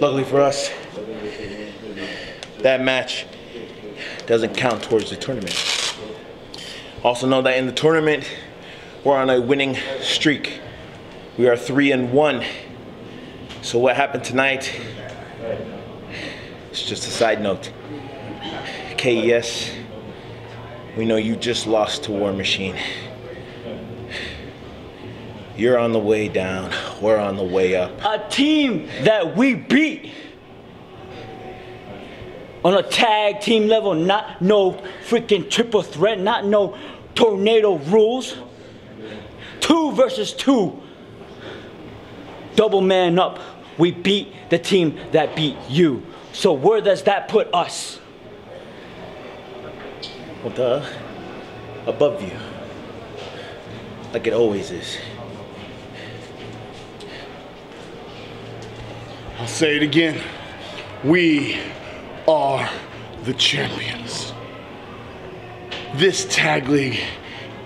Luckily for us, that match doesn't count towards the tournament. Also know that in the tournament, we're on a winning streak. We are three and one. So what happened tonight? It's just a side note. KES, we know you just lost to War Machine. You're on the way down. We're on the way up. A team that we beat on a tag team level, not no freaking triple threat, not no tornado rules. Two versus two. Double man up. We beat the team that beat you. So where does that put us? Well, duh. Above you. Like it always is. I'll say it again. We are the champions. This tag league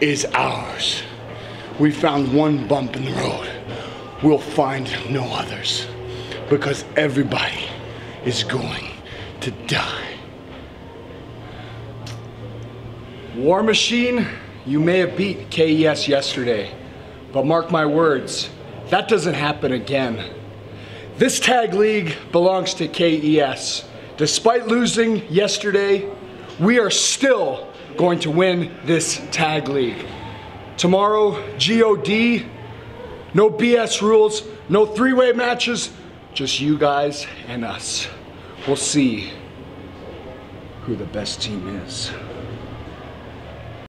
is ours. We found one bump in the road. We'll find no others because everybody is going to die. War Machine, you may have beat KES yesterday, but mark my words, that doesn't happen again. This tag league belongs to KES. Despite losing yesterday, we are still going to win this tag league. Tomorrow, GOD, no BS rules, no three way matches, just you guys and us. We'll see who the best team is.